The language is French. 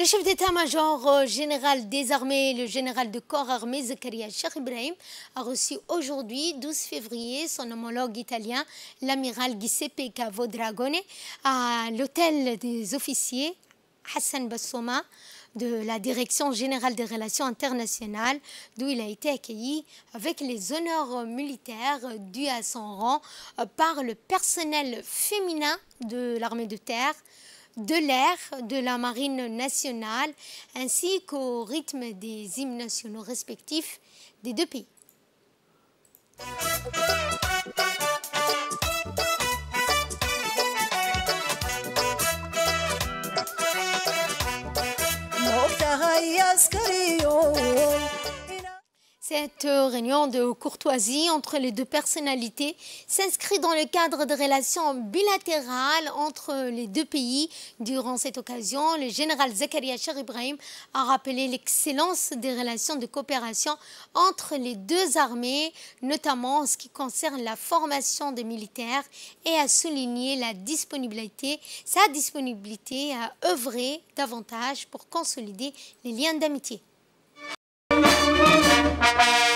Le chef d'état-major euh, général des armées, le général de corps armé Zakaria Ibrahim, a reçu aujourd'hui, 12 février, son homologue italien, l'amiral Giuseppe Cavodragone, à l'hôtel des officiers Hassan Bassouma de la Direction générale des relations internationales, d'où il a été accueilli avec les honneurs militaires dus à son rang euh, par le personnel féminin de l'armée de terre, de l'air, de la marine nationale, ainsi qu'au rythme des hymnes nationaux respectifs des deux pays. Cette réunion de courtoisie entre les deux personnalités s'inscrit dans le cadre de relations bilatérales entre les deux pays. Durant cette occasion, le général Zakaria Cher Ibrahim a rappelé l'excellence des relations de coopération entre les deux armées, notamment en ce qui concerne la formation des militaires, et a souligné la disponibilité, sa disponibilité à œuvrer davantage pour consolider les liens d'amitié. Thank you.